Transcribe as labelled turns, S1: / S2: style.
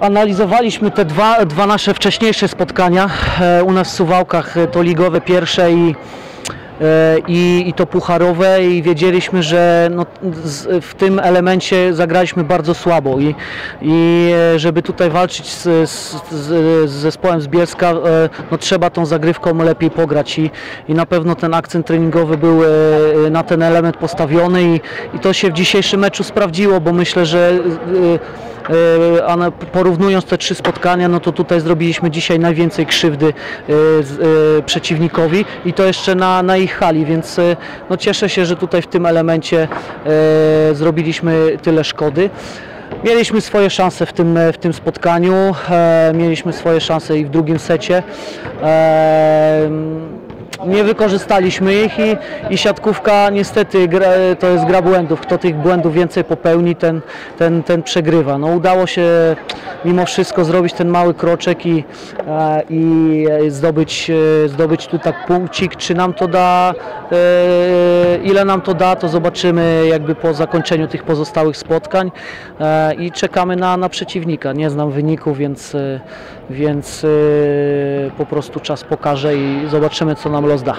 S1: Analizowaliśmy te dwa, dwa nasze wcześniejsze spotkania e, u nas w Suwałkach, e, to ligowe pierwsze i, e, i, i to pucharowe i wiedzieliśmy, że no, z, w tym elemencie zagraliśmy bardzo słabo i, i żeby tutaj walczyć z, z, z, zespołem z Bielska, no, trzeba tą zagrywką lepiej pograć i, i na pewno ten akcent treningowy był na ten element postawiony i, i to się w dzisiejszym meczu sprawdziło, bo myślę, że a na- porównując te trzy spotkania, no to tutaj zrobiliśmy dzisiaj najwięcej krzywdy e, e, przeciwnikowi i to jeszcze na, na ich hali, więc e, no cieszę się, że tutaj w tym elemencie e, zrobiliśmy tyle szkody. Mieliśmy swoje szanse w tym, w tym spotkaniu, e, mieliśmy swoje szanse i w drugim secie. E, nie wykorzystaliśmy ich i, i siatkówka niestety gra, to jest gra błędów. Kto tych błędów więcej popełni, ten, ten, ten przegrywa. No, udało się mimo wszystko zrobić ten mały kroczek i, e, i zdobyć, e, zdobyć tu tak punkcik. Czy nam to da, e, ile nam to da, to zobaczymy jakby po zakończeniu tych pozostałych spotkań e, i czekamy na, na przeciwnika. Nie znam wyniku, więc, e, więc e, po prostu czas pokaże i zobaczymy co nam los da.